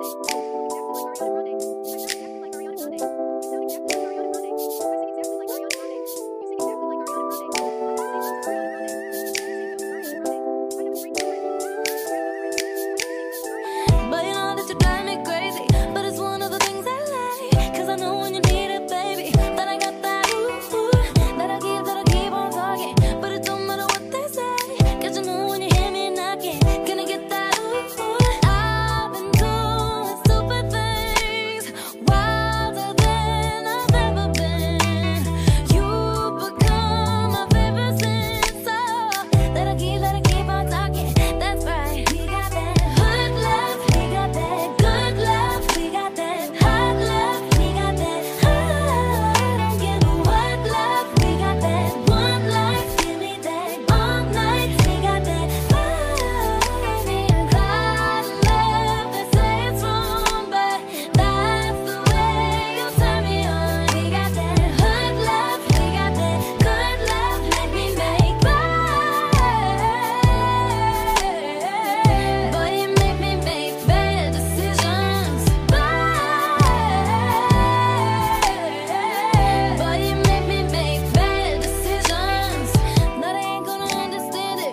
morning.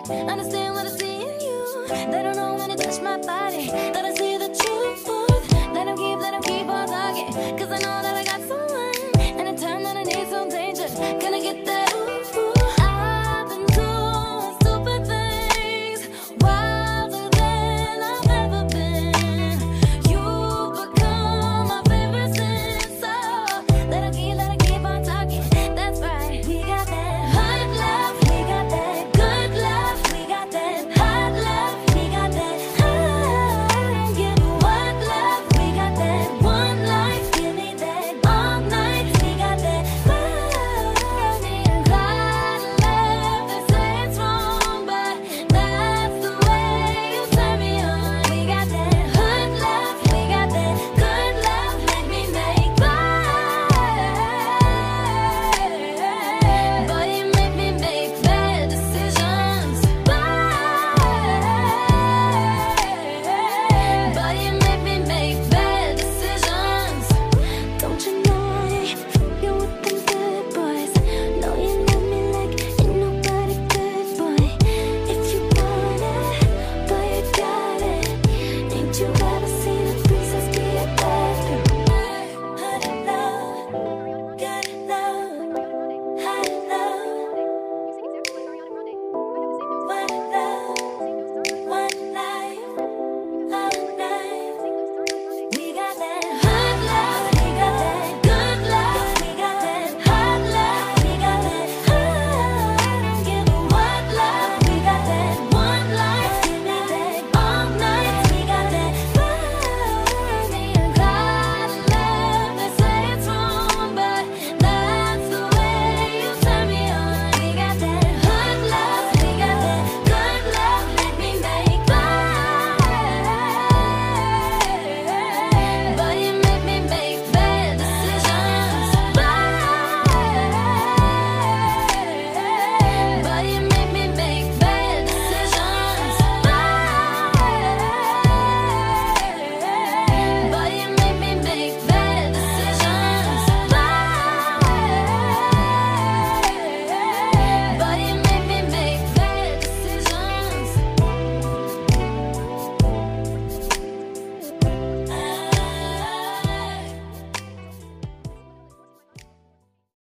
Understand what I see in you. They don't know when to touch my body.